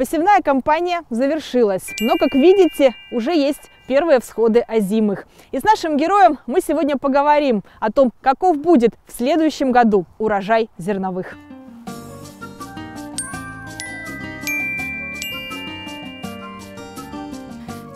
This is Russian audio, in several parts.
Посевная кампания завершилась, но, как видите, уже есть первые всходы озимых. И с нашим героем мы сегодня поговорим о том, каков будет в следующем году урожай зерновых.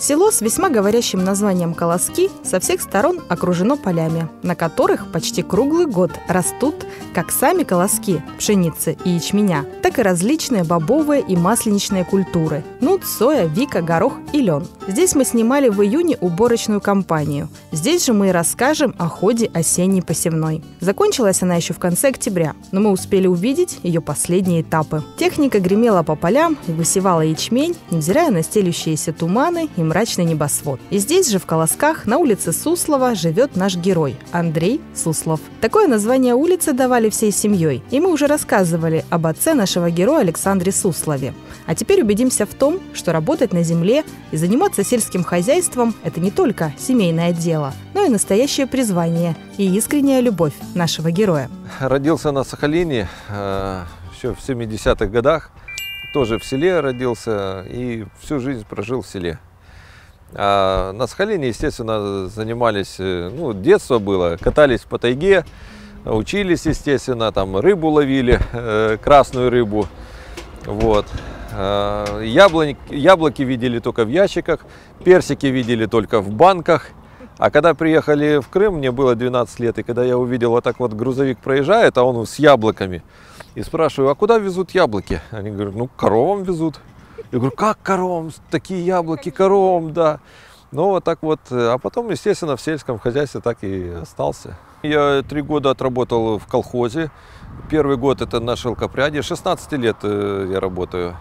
Село с весьма говорящим названием Колоски со всех сторон окружено полями, на которых почти круглый год растут как сами колоски пшеницы и ячменя, так и различные бобовые и масленичные культуры – нут, соя, вика, горох и лен. Здесь мы снимали в июне уборочную кампанию. Здесь же мы и расскажем о ходе осенней посевной. Закончилась она еще в конце октября, но мы успели увидеть ее последние этапы. Техника гремела по полям и высевала ячмень, невзирая на стелющиеся туманы и мрачный небосвод. И здесь же, в Колосках, на улице Суслова, живет наш герой – Андрей Суслов. Такое название улицы давали всей семьей, и мы уже рассказывали об отце нашего героя Александре Суслове. А теперь убедимся в том, что работать на земле и заниматься сельским хозяйством – это не только семейное дело, но и настоящее призвание и искренняя любовь нашего героя. Родился на Сахалине э, еще в 70-х годах. Тоже в селе родился и всю жизнь прожил в селе. А на Сахалине, естественно, занимались, э, ну, детство было, катались по тайге, учились, естественно, там рыбу ловили, э, красную рыбу. Вот. А, яблони, яблоки видели только в ящиках, персики видели только в банках. А когда приехали в Крым, мне было 12 лет, и когда я увидел вот так вот грузовик проезжает, а он с яблоками, и спрашиваю, а куда везут яблоки? Они говорят, ну, коровам везут. Я говорю, как коровам? Такие яблоки коровам, да. Ну, вот так вот. А потом, естественно, в сельском хозяйстве так и остался. Я три года отработал в колхозе. Первый год это на шелкопряде. 16 лет э, я работаю.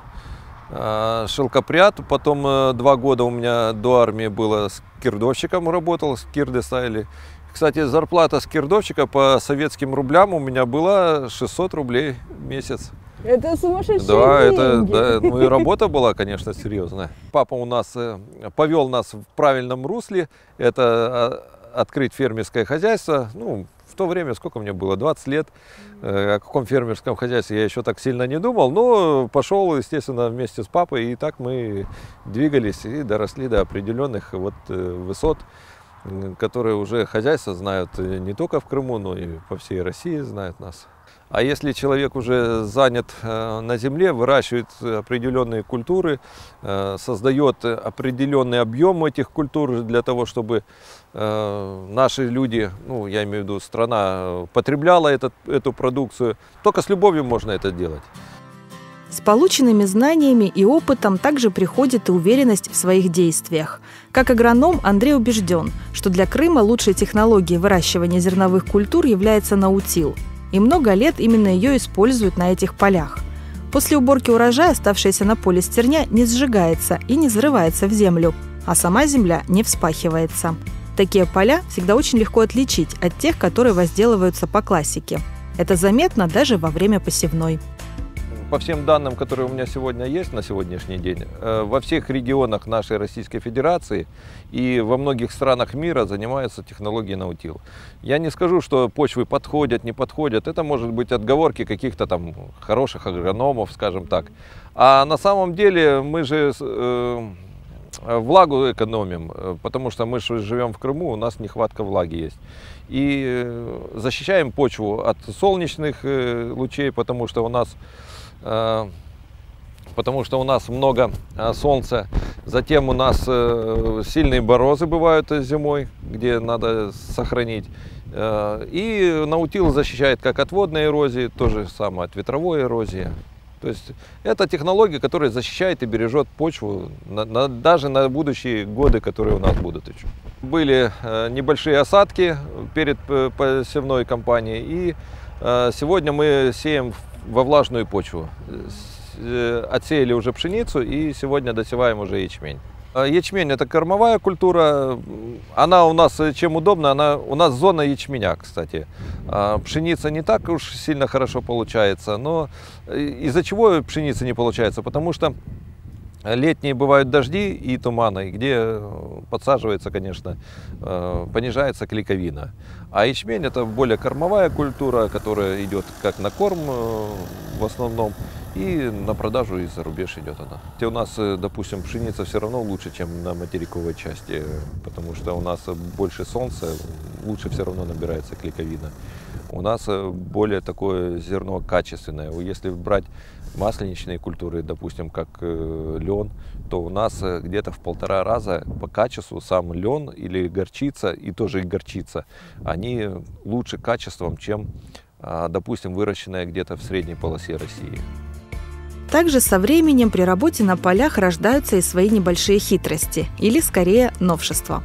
А, шелкопряд. Потом э, два года у меня до армии было с кирдовщиком работал, с кирды ставили. Кстати, зарплата с кирдовщика по советским рублям у меня была 600 рублей в месяц. Это сумасшедшие Да, деньги. это, да, ну и работа была, конечно, серьезная. Папа у нас э, повел нас в правильном русле. Это а, открыть фермерское хозяйство. Ну, в то время, сколько мне было, 20 лет, э, о каком фермерском хозяйстве я еще так сильно не думал, но пошел, естественно, вместе с папой, и так мы двигались и доросли до определенных вот э, высот, которые уже хозяйство знают не только в Крыму, но и по всей России знают нас. А если человек уже занят э, на земле, выращивает определенные культуры, э, создает определенный объем этих культур для того, чтобы э, наши люди, ну, я имею в виду страна, потребляла этот, эту продукцию, только с любовью можно это делать. С полученными знаниями и опытом также приходит и уверенность в своих действиях. Как агроном Андрей убежден, что для Крыма лучшей технологией выращивания зерновых культур является наутил. И много лет именно ее используют на этих полях. После уборки урожая оставшаяся на поле стерня не сжигается и не зарывается в землю, а сама земля не вспахивается. Такие поля всегда очень легко отличить от тех, которые возделываются по классике. Это заметно даже во время посевной. По всем данным, которые у меня сегодня есть на сегодняшний день, э, во всех регионах нашей Российской Федерации и во многих странах мира занимаются технологией наутил. Я не скажу, что почвы подходят, не подходят. Это может быть отговорки каких-то там хороших агрономов, скажем так. А на самом деле мы же э, влагу экономим, э, потому что мы же живем в Крыму, у нас нехватка влаги есть. И защищаем почву от солнечных лучей, потому что у нас потому что у нас много э, солнца. Затем у нас э, сильные борозы бывают э, зимой, где надо сохранить. Э, И наутил защищает как от водной эрозии, то же самое от ветровой эрозии. То есть это технология, которая защищает и бережет почву на- на- даже на будущие годы, которые у нас будут еще. Были э, небольшие осадки перед э, посевной кампанией, и э, сегодня мы сеем во влажную почву. С- э, Отсеяли уже пшеницу и сегодня досеваем уже ячмень. А Ячмень это кормовая культура. Она у нас э, чем удобна, она у нас зона ячменя, кстати. А Пшеница не так уж сильно хорошо получается, но э, из-за чего пшеница не получается? Потому что летние бывают дожди и туманы, где э, подсаживается, конечно, э, понижается клейковина. А ячмень это более кормовая культура, которая идет как на корм э, в основном. И на продажу и за рубеж идет она. И у нас, э, допустим, пшеница все равно лучше, чем на материковой части, потому что у нас больше солнца, лучше все равно набирается клейковина. У нас э, более такое зерно качественное. Если брать масленичные культуры, допустим, как э, лен, то у нас где-то в полтора раза по качеству сам лен или горчица, и тоже и горчица, они лучше качеством, чем, а, допустим, выращенная где-то в средней полосе России. Также со временем при работе на полях рождаются и свои небольшие хитрости, или скорее новшества.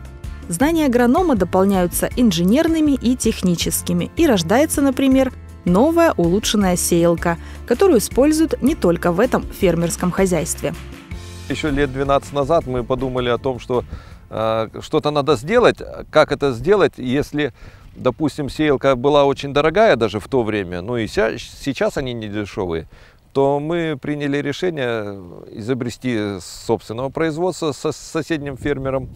Знания агронома дополняются инженерными и техническими, и рождается, например, новая улучшенная сеялка, которую используют не только в этом фермерском хозяйстве. Еще лет 12 назад мы подумали о том, что э, что-то надо сделать. Как это сделать, если, допустим, сеялка была очень дорогая даже в то время, ну и сейчас они не дешевые, то мы приняли решение изобрести собственного производства с соседним фермером.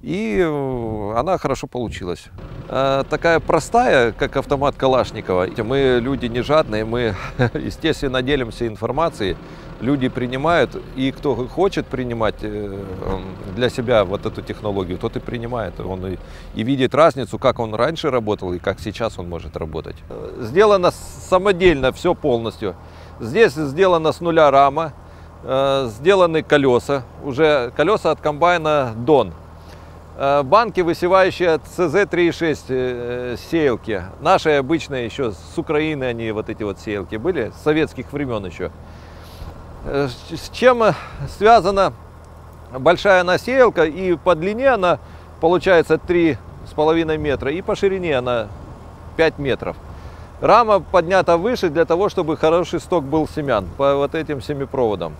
И э, она хорошо получилась. А, такая простая, как автомат Калашникова. Мы люди не жадные, мы, естественно, делимся информацией. Люди принимают, и кто хочет принимать э, для себя вот эту технологию, тот и принимает. Он и, и видит разницу, как он раньше работал и как сейчас он может работать. Сделано самодельно все полностью. Здесь сделана с нуля рама, э, сделаны колеса, уже колеса от комбайна Дон. Э, банки, высевающие CZ3.6 э, сеялки. Наши обычные еще с Украины они вот эти вот сеялки были, с советских времен еще. С чем связана большая насеялка и по длине она получается 3,5 метра и по ширине она 5 метров. Рама поднята выше для того, чтобы хороший сток был семян по вот этим семипроводам.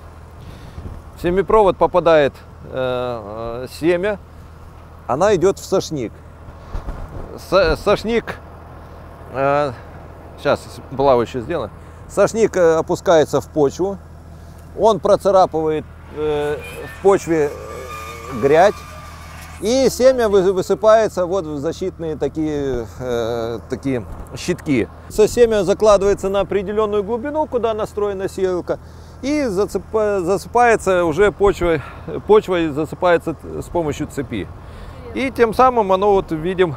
В семипровод попадает э, семя, она идет в сошник. С, сошник, э, сейчас плавающий сделаем. Сошник э, опускается в почву, он процарапывает э, в почве э, грязь, и семя высыпается вот в защитные такие, э, такие щитки. Со семя закладывается на определенную глубину, куда настроена сеялка, и засыпается уже почвой, почвой засыпается с помощью цепи. И тем самым оно вот видим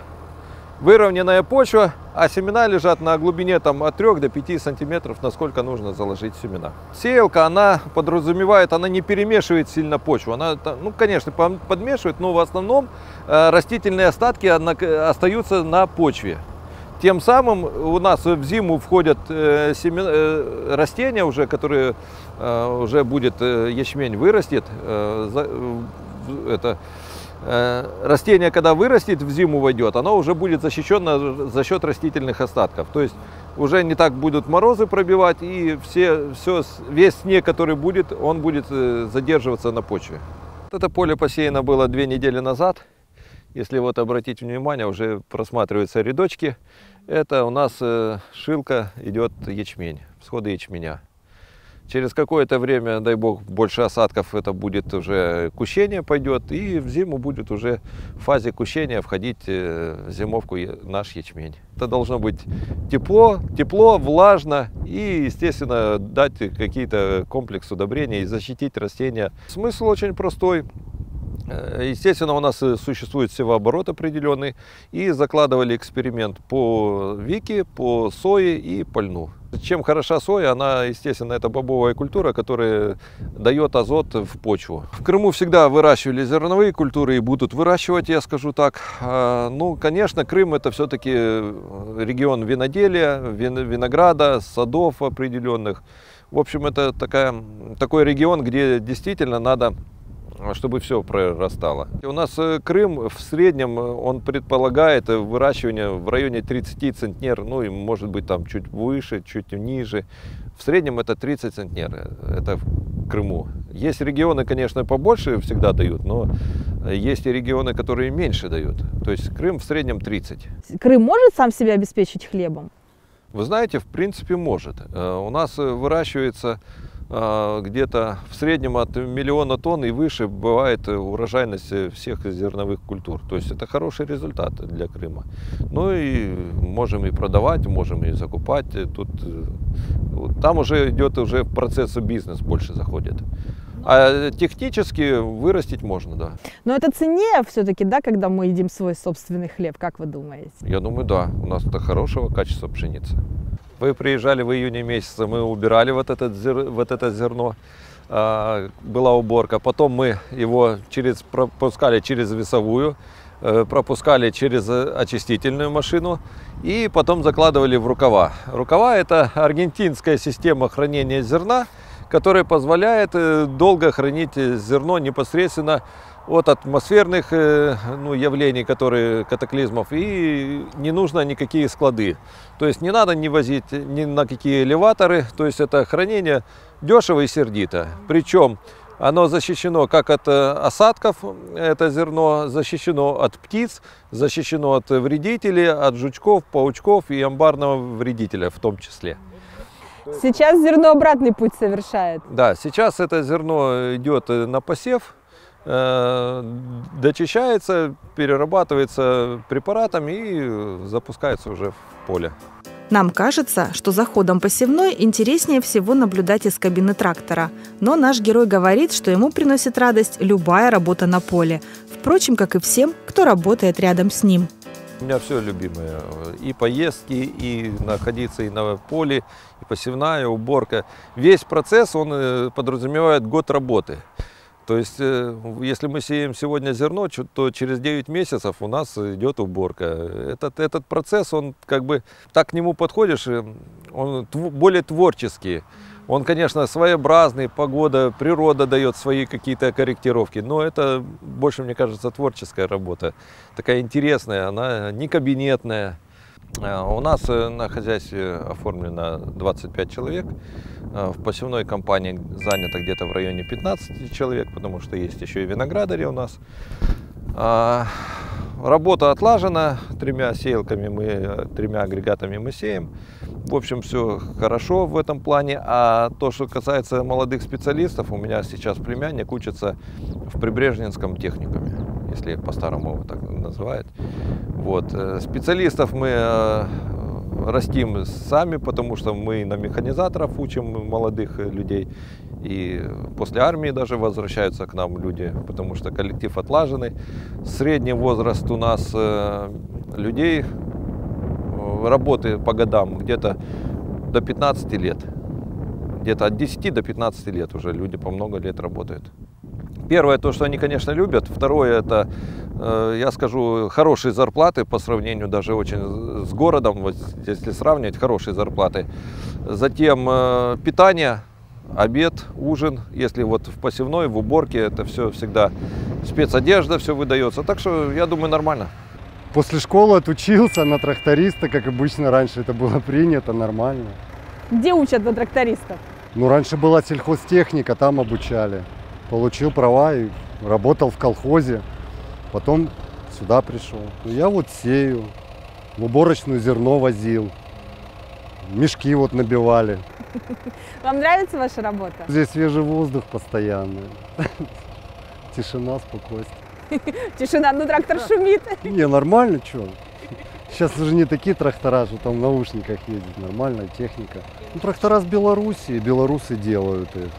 выровненная почва, а семена лежат на глубине там, от 3 до 5 сантиметров, насколько нужно заложить семена. Сеялка, она подразумевает, она не перемешивает сильно почву. Она, ну, конечно, подмешивает, но в основном э, растительные остатки остаются на почве. Тем самым у нас в зиму входят э, семена, э, растения уже, которые уже будет ячмень вырастет. Это растение, когда вырастет, в зиму войдет, оно уже будет защищено за счет растительных остатков. То есть уже не так будут морозы пробивать, и все, все, весь снег, который будет, он будет э, задерживаться на почве. Это поле посеяно было две недели назад. Если вот обратить внимание, уже просматриваются рядочки. Это у нас э, шилка идет ячмень, всходы ячменя. Через какое-то время, дай бог, больше осадков, это будет уже кущение пойдет, и в зиму будет уже в фазе кущения входить э, в зимовку наш ячмень. Это должно быть тепло, тепло, влажно и, естественно, дать какие-то комплекс удобрений и защитить растения. Смысл очень простой. Э, естественно, у нас существует севооборот определенный, и закладывали эксперимент по вики, по сое и по льну. Чем хороша соя, она, естественно, это бобовая культура, которая дает азот в почву. В Крыму всегда выращивали зерновые культуры и будут выращивать, я скажу так. А, ну, конечно, Крым это все-таки регион виноделия, винограда, садов определенных. В общем, это такая, такой регион, где действительно надо чтобы все прорастало. У нас э, Крым в среднем, э, он предполагает выращивание в районе 30 центнер, ну и может быть там чуть выше, чуть ниже. В среднем это 30 центнер, это в Крыму. Есть регионы, конечно, побольше всегда дают, но есть и регионы, которые меньше дают. То есть Крым в среднем 30. Крым может сам себя обеспечить хлебом? Вы знаете, в принципе может. Э, у нас выращивается где-то в среднем от миллиона тонн и выше бывает урожайность всех зерновых культур. То есть это хороший результат для Крыма. Ну и можем и продавать, можем и закупать. Тут, там уже идет уже процесс бизнес больше заходит. А технически вырастить можно, да. Но это ценнее все-таки, да, когда мы едим свой собственный хлеб, как вы думаете? Я думаю, да. У нас это хорошего качества пшеницы. Вы приезжали в июне месяце, мы убирали вот, этот, вот это зерно, а, была уборка. Потом мы его через, пропускали через весовую, э, пропускали через очистительную машину и потом закладывали в рукава. Рукава это аргентинская система хранения зерна, которая позволяет э, долго хранить зерно непосредственно от атмосферных э, ну, явлений, которые катаклизмов, и не нужно никакие склады. То есть не надо не возить ни на какие элеваторы, то есть это хранение дешево и сердито. Причем оно защищено как от э, осадков, это зерно, защищено от птиц, защищено от вредителей, от жучков, паучков и амбарного вредителя в том числе. Сейчас зерно обратный путь совершает. Да, сейчас это зерно идет на посев, Э, дочищается, перерабатывается препаратом и запускается уже в поле. Нам кажется, что за ходом посевной интереснее всего наблюдать из кабины трактора. Но наш герой говорит, что ему приносит радость любая работа на поле. Впрочем, как и всем, кто работает рядом с ним. У меня все любимое. И поездки, и находиться и на поле, и посевная, уборка. Весь процесс, он э, подразумевает год работы. То есть, э, если мы сеем сегодня зерно, то через 9 месяцев у нас идет уборка. Этот, этот процесс, он как бы, так к нему подходишь, э, он более творческий. Он, конечно, своеобразный, погода, природа дает свои какие-то корректировки, но это больше, мне кажется, творческая работа. Такая интересная, она не кабинетная. А, у нас э, на хозяйстве оформлено 25 человек. А, в посевной компании занято где-то в районе 15 человек, потому что есть еще и виноградари у нас. А, работа отлажена тремя сеялками, мы, тремя агрегатами мы сеем. В общем, все хорошо в этом плане. А то, что касается молодых специалистов, у меня сейчас племянник учится в Прибрежнинском техникуме, если по-старому его так называют. Вот. Э, специалистов мы э, растим сами, потому что мы на механизаторов учим молодых людей. И после армии даже возвращаются к нам люди, потому что коллектив отлаженный. Средний возраст у нас э, людей работы по годам где-то до 15 лет. Где-то от 10 до 15 лет уже люди по много лет работают. Первое, то, что они, конечно, любят. Второе, это, э, я скажу, хорошие зарплаты по сравнению даже очень с городом, вот если сравнивать, хорошие зарплаты. Затем э, питание, обед, ужин. Если вот в посевной, в уборке, это все всегда спецодежда, все выдается. Так что, я думаю, нормально. После школы отучился на тракториста, как обычно раньше это было принято, нормально. Где учат на трактористов? Ну, раньше была сельхозтехника, там обучали. Получил права и работал в колхозе. Потом сюда пришел. Ну, я вот сею, в уборочную зерно возил, мешки вот набивали. Вам нравится ваша работа? Здесь свежий воздух постоянно. Тишина, спокойствие. Тишина, ну трактор шумит. Не, нормально, что? Сейчас уже не такие трактора, что там в наушниках ездить, нормальная техника. Ну, трактора с Белоруссии, белорусы делают их.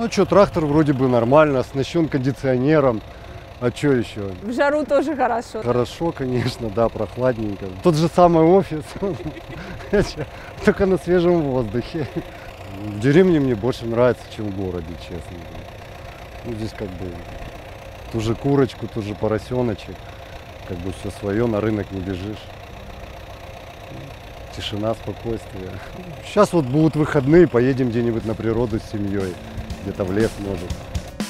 Ну что, трактор вроде бы нормально, оснащен кондиционером. А что еще? В жару тоже хорошо. Хорошо, конечно, да, прохладненько. Тот же самый офис, только на свежем воздухе. В деревне мне больше нравится, чем в городе, честно. Ну, здесь как бы ту же курочку, ту же поросеночек. Как бы все свое, на рынок не бежишь. Тишина, спокойствие. Сейчас вот будут выходные, поедем где-нибудь на природу с семьей. Где-то в лес, может.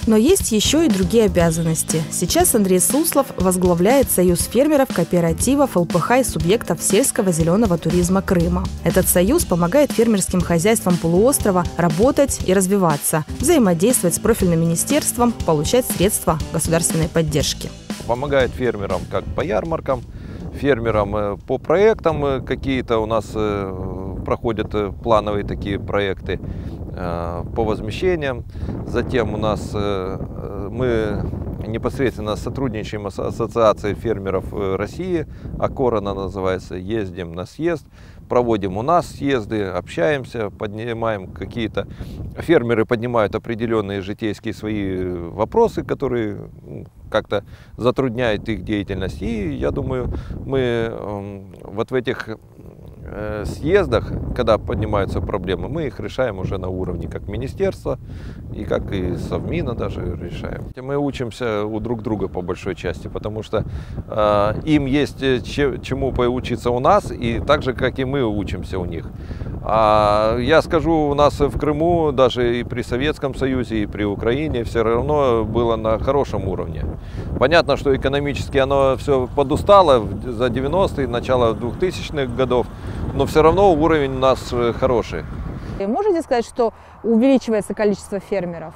Но есть еще и другие обязанности. Сейчас Андрей Суслов возглавляет Союз фермеров, кооперативов, ЛПХ и субъектов сельского зеленого туризма Крыма. Этот союз помогает фермерским хозяйствам полуострова работать и развиваться, взаимодействовать с профильным министерством, получать средства государственной поддержки. Помогает фермерам как по ярмаркам, фермерам э, по проектам э, какие-то у нас э, проходят плановые такие проекты. Э, по возмещениям. Затем у нас мы непосредственно сотрудничаем с Ассоциацией фермеров России, АКОР она называется, ездим на съезд, проводим у нас съезды, общаемся, поднимаем какие-то... Фермеры поднимают определенные житейские свои вопросы, которые как-то затрудняют их деятельность. И я думаю, мы эм, вот в этих Э, съездах, когда поднимаются проблемы, мы их решаем уже на уровне как министерства и как и Совмина даже решаем. Мы учимся у друг друга по большой части, потому что э, им есть э, чему поучиться у нас, и так же, как и мы учимся у них. А я скажу, у нас в Крыму, даже и при Советском Союзе, и при Украине все равно было на хорошем уровне. Понятно, что экономически оно все подустало за 90-е, начало 2000-х годов, но все равно уровень у нас э, хороший. Можете сказать, что увеличивается количество фермеров?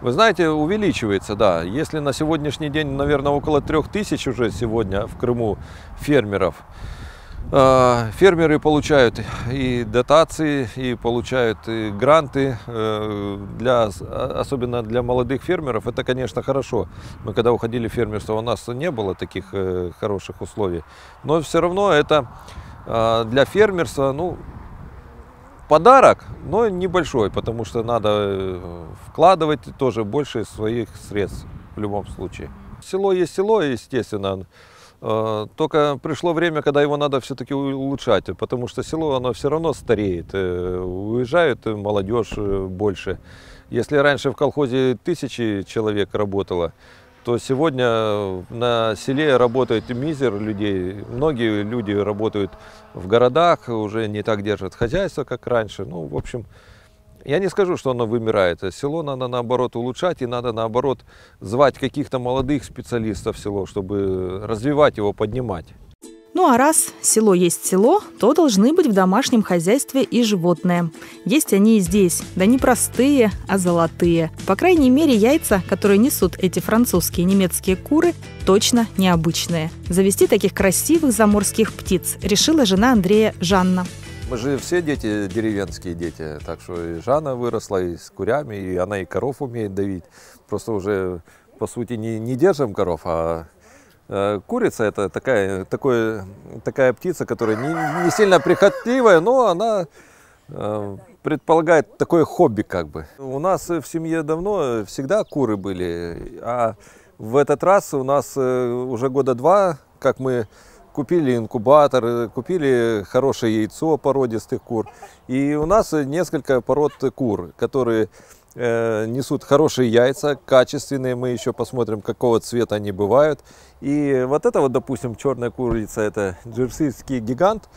Вы знаете, увеличивается, да. Если на сегодняшний день, наверное, около трех тысяч уже сегодня в Крыму фермеров, а, Фермеры получают и дотации, и получают и гранты, э, для, особенно для молодых фермеров. Это, конечно, хорошо. Мы когда уходили в фермерство, у нас не было таких э, хороших условий. Но все равно это для фермерства, ну, подарок, но небольшой, потому что надо э, вкладывать тоже больше своих средств в любом случае. Село есть село, естественно. Э, только пришло время, когда его надо все-таки улучшать, потому что село, оно все равно стареет. Э, уезжает молодежь э, больше. Если раньше в колхозе тысячи человек работало, то сегодня на селе работает мизер людей. Многие люди работают в городах, уже не так держат хозяйство, как раньше. Ну, в общем, я не скажу, что оно вымирает. Село надо наоборот улучшать и надо наоборот звать каких-то молодых специалистов в село, чтобы развивать его, поднимать. Ну а раз село есть село, то должны быть в домашнем хозяйстве и животные. Есть они и здесь, да не простые, а золотые. По крайней мере, яйца, которые несут эти французские и немецкие куры, точно необычные. Завести таких красивых заморских птиц решила жена Андрея Жанна. Мы же все дети деревенские дети, так что и Жанна выросла и с курями, и она и коров умеет давить. Просто уже, по сути, не, не держим коров, а курица это такая, такой, такая птица, которая не, не сильно прихотливая, но она э, предполагает такое хобби как бы. У нас в семье давно всегда куры были, а в этот раз у нас э, уже года два, как мы купили инкубатор, э, купили хорошее яйцо породистых кур. И у нас несколько пород кур, которые э, несут хорошие яйца, качественные. Мы еще посмотрим, какого цвета они бывают. И вот это вот, допустим, черная курица, это джерсийский гигант,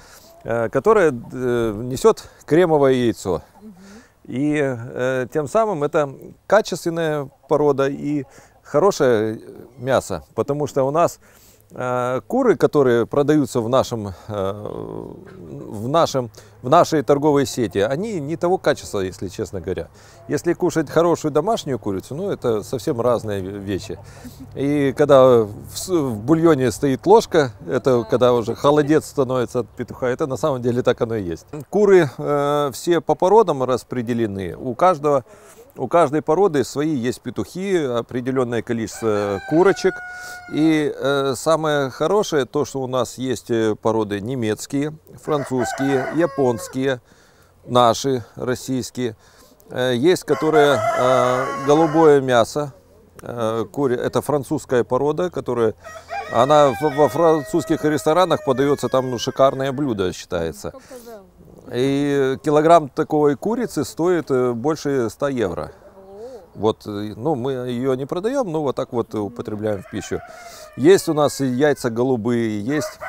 э, которая э, несет кремовое яйцо. И э, тем самым это качественная порода и хорошее мясо, потому что у нас Э, куры, которые продаются в, нашем, э, в, нашем, в нашей торговой сети, они не того качества, если честно говоря. Если кушать хорошую домашнюю курицу, ну это совсем разные вещи. И когда в, в бульоне стоит ложка, это когда уже холодец становится от петуха, это на самом деле так оно и есть. Куры э, все по породам распределены, у каждого у каждой породы свои есть петухи, определенное количество курочек. И э, самое хорошее то, что у нас есть э, породы немецкие, французские, японские, наши, российские. Э, есть, которые э, голубое мясо, э, кури, это французская порода, которая она во французских ресторанах подается там шикарное блюдо считается. И килограмм такой курицы стоит э, больше 100 евро. Вот, э, ну, мы ее не продаем, но вот так вот употребляем в пищу. Есть у нас яйца голубые, есть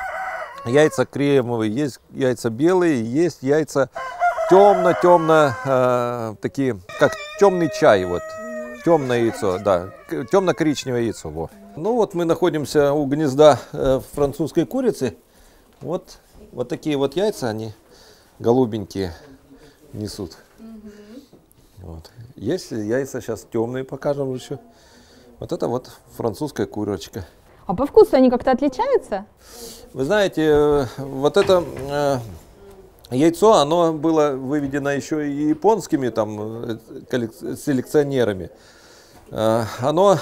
яйца кремовые, есть яйца белые, есть яйца темно-темно, э, такие, как темный чай, вот. Темное яйцо, да, темно-коричневое яйцо. Вот. Ну вот мы находимся у гнезда э, французской курицы. Вот, вот такие вот яйца они голубенькие несут. Вот. Есть яйца сейчас темные, покажем еще. Вот это вот французская курочка. А по вкусу они как-то отличаются? Вы знаете, э, вот это э, Яйцо, оно было выведено еще и японскими там э, селекционерами. Э, оно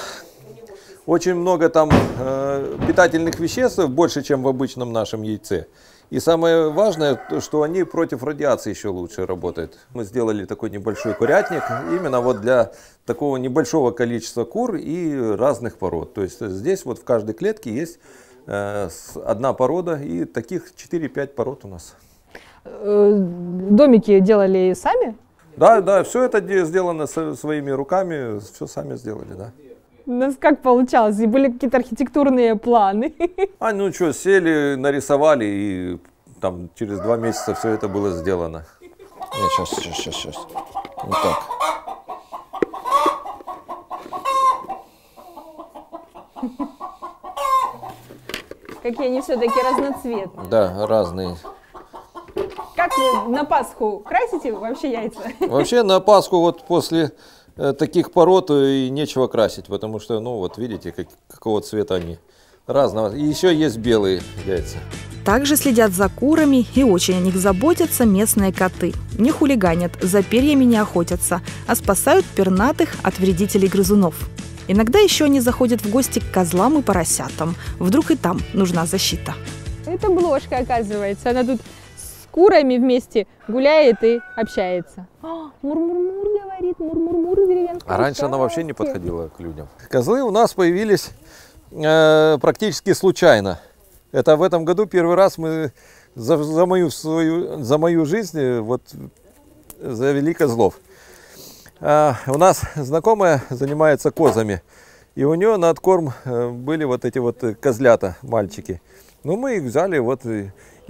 очень много там э, питательных веществ, больше, чем в обычном нашем яйце. И самое важное, что они против радиации еще лучше работают. Мы сделали такой небольшой курятник именно вот для такого небольшого количества кур и разных пород. То есть здесь вот в каждой клетке есть э, одна порода и таких 4-5 пород у нас. Э, домики делали сами? Да, да, все это сделано своими руками, все сами сделали, да. У нас как получалось? И были какие-то архитектурные планы? А, ну что, сели, нарисовали, и там через два месяца все это было сделано. Нет, сейчас, сейчас, сейчас, сейчас. Вот так. Какие они все-таки разноцветные. Да, разные. Как вы на Пасху красите вообще яйца? Вообще на Пасху вот после таких пород и нечего красить, потому что, ну вот видите, как, какого цвета они. Разного. И еще есть белые яйца. Также следят за курами и очень о них заботятся местные коты. Не хулиганят, за перьями не охотятся, а спасают пернатых от вредителей грызунов. Иногда еще они заходят в гости к козлам и поросятам. Вдруг и там нужна защита. Это бложка, оказывается. Она тут курами вместе гуляет и общается. Мур-мур-мур говорит, мур-мур-мур деревенская. А раньше она вообще не подходила к людям. Козлы у нас появились э, практически случайно. Это в этом году первый раз мы за, за, мою, свою, за мою жизнь э, вот, завели козлов. А, у нас знакомая занимается козами. И у нее на откорм э, были вот эти вот козлята, мальчики. Ну, мы их взяли, вот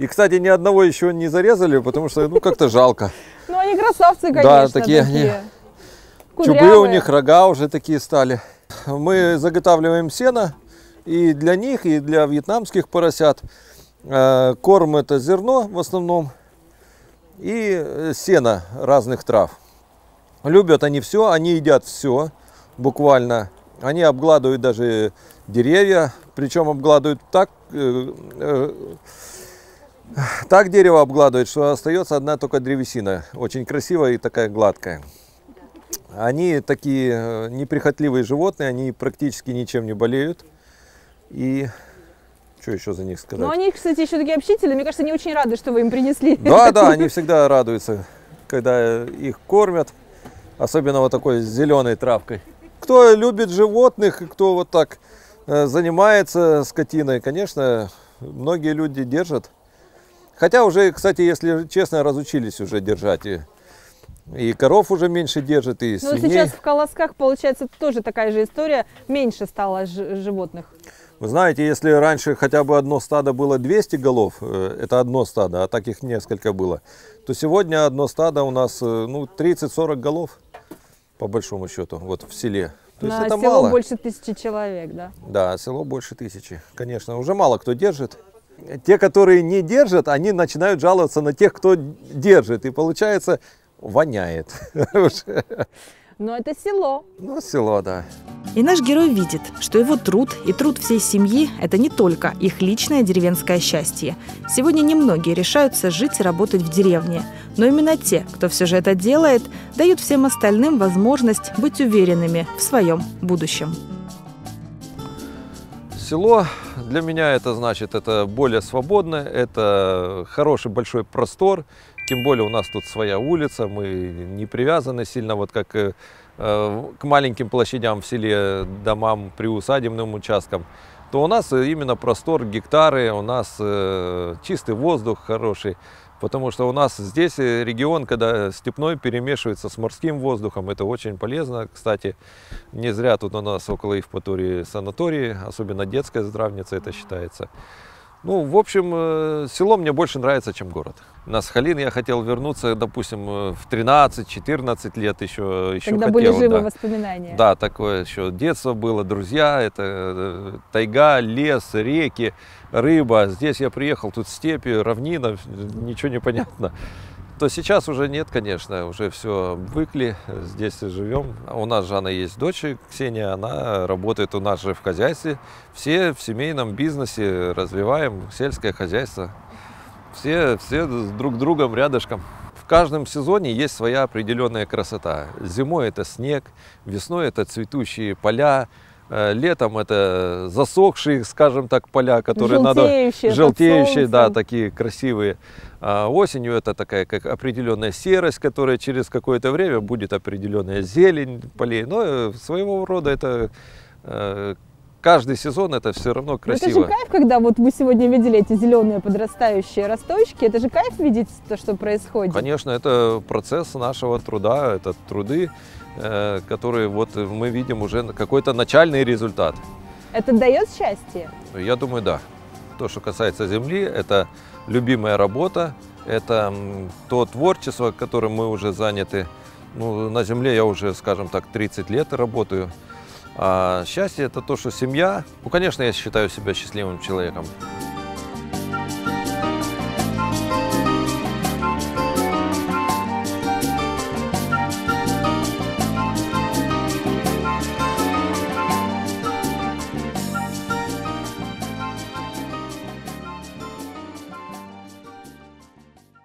и, кстати, ни одного еще не зарезали, потому что, ну, как-то жалко. Ну, они красавцы, конечно. Да, такие они. Чубы у них, рога уже такие стали. Мы заготавливаем сено и для них, и для вьетнамских поросят. Э, корм это зерно в основном и сено разных трав. Любят они все, они едят все, буквально. Они обгладывают даже деревья, причем обгладывают так, э, э, так дерево обгладывает, что остается одна только древесина. Очень красивая и такая гладкая. Они такие э, неприхотливые животные, они практически ничем не болеют. И что еще за них сказать? Ну, они, кстати, еще такие общительные. Мне кажется, они очень рады, что вы им принесли. Да, да, они всегда радуются, когда их кормят. Особенно вот такой зеленой травкой. Кто любит животных, кто вот так э, занимается скотиной, конечно, многие люди держат. Хотя уже, кстати, если честно, разучились уже держать. И, коров уже меньше держат, и Ну, сейчас в колосках, получается, тоже такая же история. Меньше стало животных. Вы знаете, если раньше хотя бы одно стадо было 200 голов, э, это одно стадо, а таких несколько было, то сегодня одно стадо у нас э, ну, 30-40 голов, по большому счету, вот в селе. То На есть это село мало. больше тысячи человек, да? Да, село больше тысячи, конечно. Уже мало кто держит те, которые не держат, они начинают жаловаться на тех, кто держит. И получается, воняет. Но это село. Ну, село, да. И наш герой видит, что его труд и труд всей семьи – это не только их личное деревенское счастье. Сегодня немногие решаются жить и работать в деревне. Но именно те, кто все же это делает, дают всем остальным возможность быть уверенными в своем будущем. Село для меня это значит, это более свободно, это хороший большой простор, тем более у нас тут своя улица, мы не привязаны сильно вот как э, к маленьким площадям в селе, домам, приусадебным участкам, то у нас именно простор, гектары, у нас э, чистый воздух хороший, Потому что у нас здесь э, регион, когда степной перемешивается с морским воздухом, это очень полезно. Кстати, не зря тут у нас около Евпатории санатории, особенно детская здравница это считается. Ну, в общем, э, село мне больше нравится, чем город. На Сахалин я хотел вернуться, допустим, э, в 13-14 лет еще, еще Когда хотел. были живы да. воспоминания. Да, такое еще детство было, друзья, это э, тайга, лес, реки, рыба. Здесь я приехал, тут степи, равнина, ничего не понятно то сейчас уже нет, конечно, уже все выкли, здесь живем. У нас же она есть дочь Ксения, она работает у нас же в хозяйстве. Все в семейном бизнесе развиваем сельское хозяйство. Все, все друг с другом рядышком. В каждом сезоне есть своя определенная красота. Зимой это снег, весной это цветущие поля, э, летом это засохшие, скажем так, поля, которые Желтеющие надо желтеющие, да, такие красивые. А осенью это такая как определенная серость, которая через какое-то время будет определенная зелень полей. Но э, своего рода это э, каждый сезон это все равно Ну, Это же красиво. кайф, когда вот мы сегодня видели эти зеленые подрастающие росточки. Это же кайф видеть то, что происходит. Конечно, это процесс нашего труда, это труды, э, которые вот мы видим уже какой-то начальный результат. Это дает счастье. Я думаю, да. То, что касается земли, это любимая работа, это то творчество, которым мы уже заняты. Ну, на земле я уже, скажем так, 30 лет работаю. А счастье это то, что семья. Ну, конечно, я считаю себя счастливым человеком.